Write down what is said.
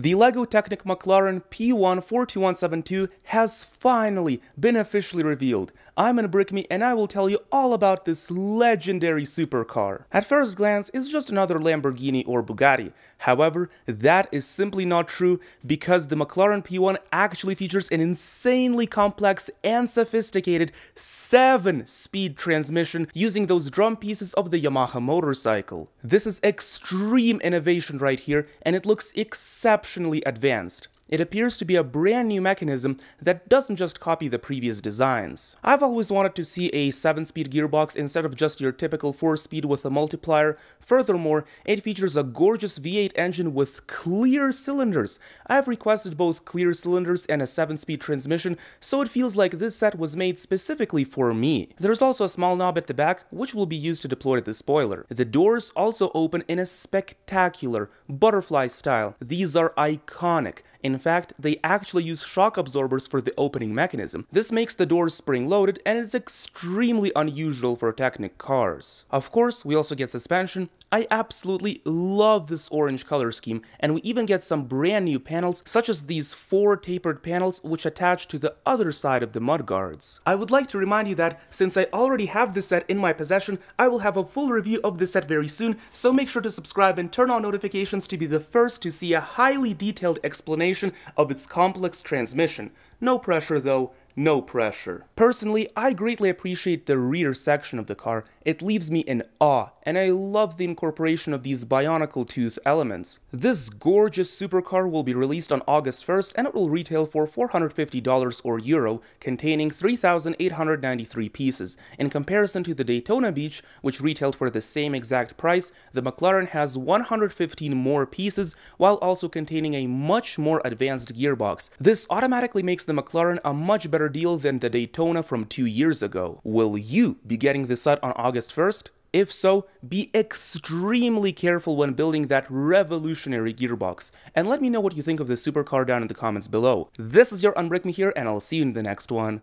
The LEGO Technic McLaren P1 has finally been officially revealed. I'm Unbrickme and I will tell you all about this legendary supercar. At first glance, it's just another Lamborghini or Bugatti. However, that is simply not true because the McLaren P1 actually features an insanely complex and sophisticated 7-speed transmission using those drum pieces of the Yamaha motorcycle. This is extreme innovation right here and it looks exceptionally advanced. It appears to be a brand new mechanism that doesn't just copy the previous designs. I've always wanted to see a 7-speed gearbox instead of just your typical 4-speed with a multiplier. Furthermore, it features a gorgeous V8 engine with clear cylinders. I've requested both clear cylinders and a 7-speed transmission, so it feels like this set was made specifically for me. There's also a small knob at the back, which will be used to deploy the spoiler. The doors also open in a spectacular butterfly style. These are iconic. In fact, they actually use shock absorbers for the opening mechanism. This makes the doors spring-loaded and is extremely unusual for Technic cars. Of course, we also get suspension. I absolutely love this orange color scheme, and we even get some brand new panels, such as these four tapered panels which attach to the other side of the mudguards. I would like to remind you that, since I already have this set in my possession, I will have a full review of this set very soon, so make sure to subscribe and turn on notifications to be the first to see a highly detailed explanation of its complex transmission. No pressure though, no pressure. Personally, I greatly appreciate the rear section of the car. It leaves me in awe, and I love the incorporation of these bionicle tooth elements. This gorgeous supercar will be released on August 1st and it will retail for $450 or euro, containing 3,893 pieces. In comparison to the Daytona Beach, which retailed for the same exact price, the McLaren has 115 more pieces, while also containing a much more advanced gearbox. This automatically makes the McLaren a much better deal than the Daytona from two years ago. Will you be getting this set on August 1st? If so, be extremely careful when building that revolutionary gearbox. And let me know what you think of this supercar down in the comments below. This is your Unbrickme here, and I'll see you in the next one.